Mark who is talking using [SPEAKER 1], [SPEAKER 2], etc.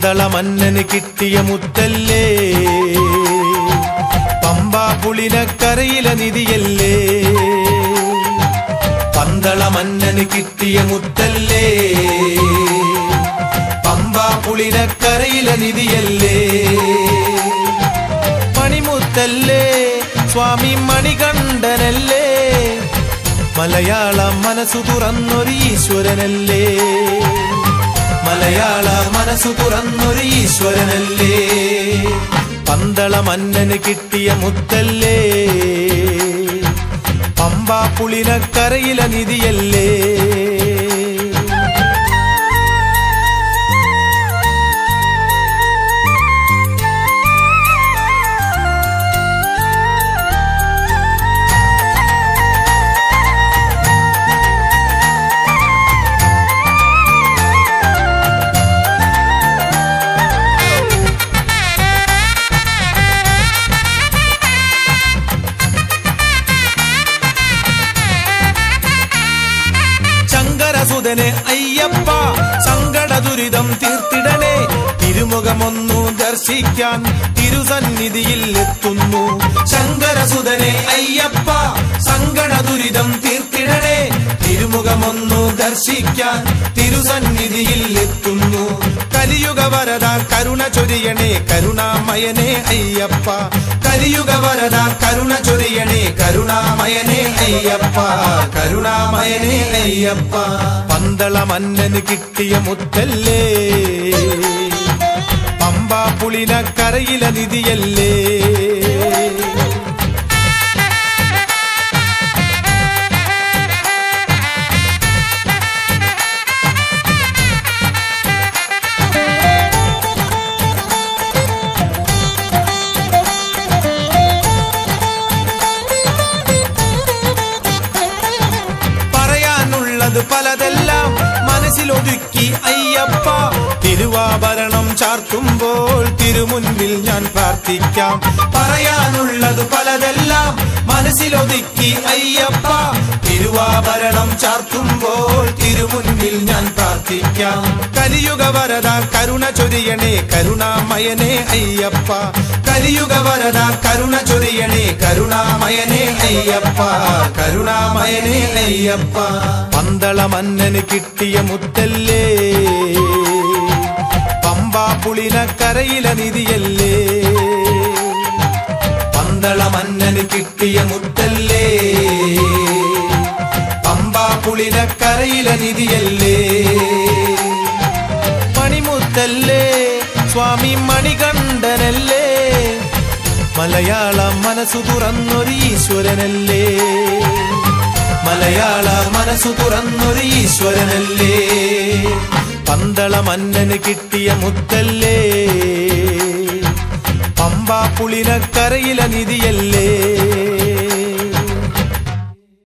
[SPEAKER 1] പന്തള മന്നന് കിട്ടിയ മുത്തല്ലേ? പമ്പാ പുളിനക്കരയിലെ നിധിയല്ലേ? പന്തള മന്നന് കിട്ടിയ മുത്തല്ലേ? പമ്പാ പുളിനക്കരയിലെ നിധിയല്ലേ? മണിമുത്തല്ലേ സ്വാമി മണികണ്ഠനല്ലേ? മലയാളം മനസ്സു തുറന്നൊരു ഈശ്വരനല്ലേ? മലയാള മനസ്സു തുറന്നൊരു ഈശ്വരനല്ലേ? പന്തള മന്നന് കിട്ടിയ മുത്തല്ലേ? പമ്പാ പുളിനക്കരയിലെ നിധിയല്ലേ? ശങ്കരസുതനെ അയ്യപ്പ സങ്കട ദുരിതം തീർത്തിടണേ തിരുമുഖമൊന്നു ദർശിക്കാൻ തിരുസന്നിധിയിൽ എത്തുന്നു. ശങ്കരസുതനെ അയ്യപ്പ സങ്കട ദുരിതം തീർത്തിടണേ തിരുമുഖമൊന്നു ദർശിക്കാൻ തിരുസന്നിധിയിൽ എത്തുന്നു. കലിയുഗ വരദ കരുണ ചൊരിയണേ കരുണാമയനെ അയ്യപ്പ കലിയുഗ വരദ കരുണ ചൊരിയണേ കരുണാമയനെ അയ്യപ്പ കരുണാമയനെ അയ്യപ്പ പന്തള മന്നന് കിട്ടിയ മുത്തല്ലേ പമ്പാ പുളിനക്കരയിലെ നിധിയല്ലേ പറയാനുള്ളത് പലതെല്ലാം മനസ്സിലൊതുക്കി. അയ്യപ്പ തിരുവാഭരണം ചാർത്തുമ്പോൾ തിരുമുൻപിൽ ഞാൻ പ്രാർത്ഥിക്കാം. പറയാനുള്ളത് പലതെല്ലാം മനസ്സിലൊതുക്കി. അയ്യപ്പ തിരുവാഭരണം ചാർത്തുമ്പോൾ തിരുമുൻപിൽ ഞാൻ പ്രാർത്ഥിക്കാം. കലിയുഗ വരദ കരുണ ചൊരിയണേ കരുണാമയനെ അയ്യപ്പ കലിയുഗ വരദ കരുണ ചൊരിയണേ കരുണാമയനെ അയ്യപ്പ കരുണാമയനെ അയ്യപ്പ പന്തള മന്നന് കിട്ടിയ മുത്തല്ലേ പമ്പാ പുളിനക്കരയിലെ നിധിയല്ലേ പന്തള മന്നന് കിട്ടിയ മുത്തല്ലേ പമ്പാ പുളിനക്കരയിലെ നിധിയല്ലേ മണിമുത്തല്ലേ സ്വാമി മണികണ്ഠനല്ലേ? മലയാള മനസ്സു തുറന്നൊരു ഈശ്വരനല്ലേ മലയാള മനസ്സു തുറന്നൊരു ഈശ്വരനല്ലേ പന്തള മന്നന് കിട്ടിയ മുത്തല്ലേ? പമ്പാ പുളിനക്കരയില നിധിയല്ലേ?